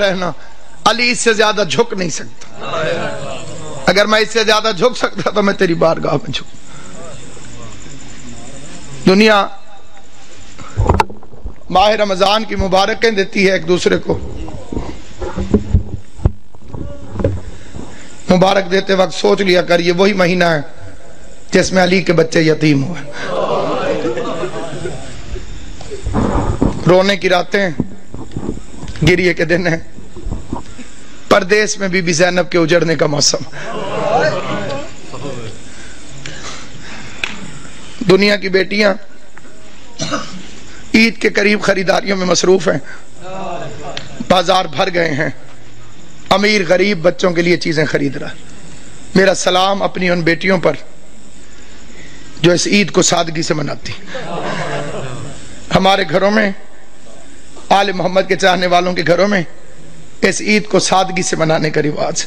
रहना। अली इससे ज़्यादा झुक नहीं सकता। अगर मैं इससे ज़्यादा झुक सकता तो मैं तेरी बारगाह में झुक। दुनिया माह रमज़ान की मुबारकें देती है एक दूसरे को। मुबारक देते वक्त सोच लिया कर, ये वही महीना है जिसमें अली के बच्चे यतीम हुए। रोने की रातें गिरिए के दिन है। परदेश में बीबी जैनब के उजड़ने का मौसम। दुनिया की बेटियाँ ईद के करीब खरीदारियों में मसरूफ हैं। बाज़ार भर गए हैं। अमीर गरीब बच्चों के लिए चीज़ें खरीद रहा। मेरा सलाम अपनी उन बेटियों पर जो इस ईद को सादगी से मनाती। हमारे घरों में, आल मोहम्मद के चाहने वालों के घरों में इस ईद को सादगी से मनाने का रिवाज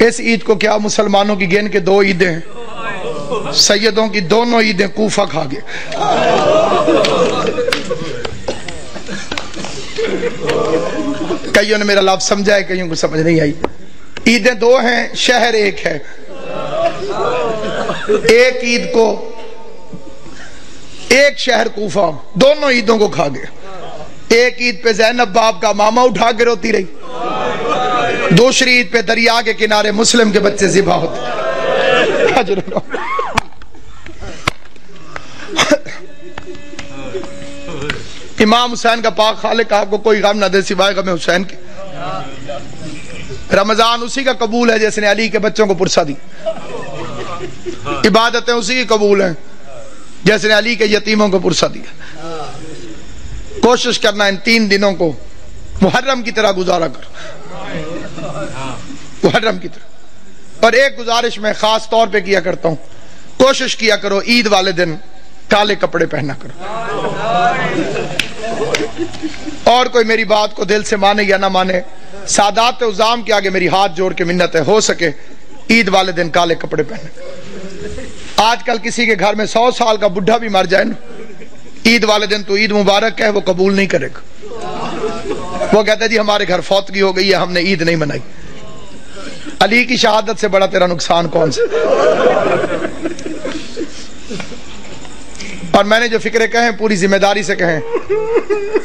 है। इस ईद को क्या मुसलमानों की गेंद के दो ईदें हैं? सैयदों की दोनों ईदें कूफा खा गए। कईयों ने मेरा लाभ समझा है, कईयों को समझ नहीं आई। ईदें दो हैं, शहर एक है। एक ईद को एक शहर कूफा, दोनों ईदों को खा गए। एक ईद पे जैनब बाप का मामा उठा के रोती रही। दूसरी ईद पे दरिया के किनारे मुस्लिम के बच्चे जिबा होते। इमाम हुसैन का पाक खालिक आपको कोई गम ना दे सिवाय गम हुसैन के। रमज़ान उसी का कबूल है जिसने अली के बच्चों को पुरसा दी। इबादतें उसी की कबूल हैं जैसे अली के यतीमों को पुरसा दिया कोशिश करना इन तीन दिनों को। मुहर्रम की तरह गुजारा कर। मुहर्रम की तरह। और एक गुजारिश मैं खास तौर पे किया करता हूँ। कोशिश किया करो, ईद वाले दिन काले कपड़े पहना करो। और कोई मेरी बात को दिल से माने या ना माने, सादात उजाम के आगे मेरी हाथ जोड़ के मिन्नत है, हो सके, ईद वाले दिन काले कपड़े पहने। आजकल किसी के घर में सौ साल का बुढ़ा भी मर जाए ना। ईद वाले दिन तो ईद मुबारक है, वो कबूल नहीं करेगा। वो कहता है, जी, हमारे घर फौतगी हो गई है, हमने ईद नहीं मनाई। अली की शहादत से बड़ा तेरा नुकसान कौन सा? और मैंने जो फिक्रे कहे पूरी ज़िम्मेदारी से कहें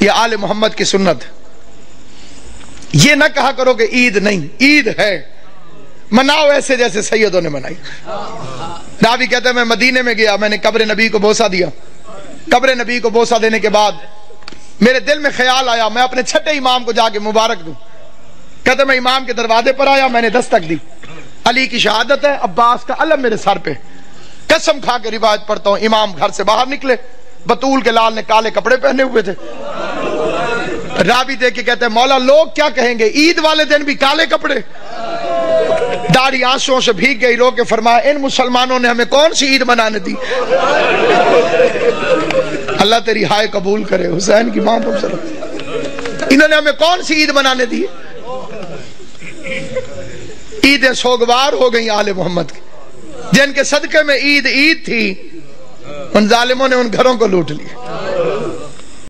ये आले मोहम्मद की सुन्नत। ये ना कहा करो कि ईद नहीं, ईद है। मनाओ ऐसे जैसे सैयदों ने मनाई। रावी कहते मैं मदीने में गया, मैंने कब्र नबी को बोसा दिया। कब्र नबी को बोसा देने के बाद मेरे दिल में ख्याल आया, मैं अपने छठे इमाम को जाके मुबारक दूँ। कहते मैं इमाम के दरवाजे पर आया, मैंने दस्तक दी। अली की शहादत है, अब्बास का अलम मेरे सर पे। कसम खा के रिवायत पढ़ता हूँ, इमाम घर से बाहर निकले। बतूल के लाल ने काले कपड़े पहने हुए थे। राबी देख के कहते हैं, मौला लोग क्या कहेंगे? ईद वाले दिन भी काले कपड़े। दाढ़ी आंसुओं से भीग गई रो के फरमाया, इन मुसलमानों ने हमें कौन सी ईद मनाने दी? अल्लाह तेरी हाय कबूल करे, हुसैन की माँ इन्होंने हमें कौन सी ईद मनाने दी? ईद सोगवार हो गई आले मोहम्मद की। जिनके सदके में ईद ईद थी, उन जालिमों ने उन घरों को लूट लिया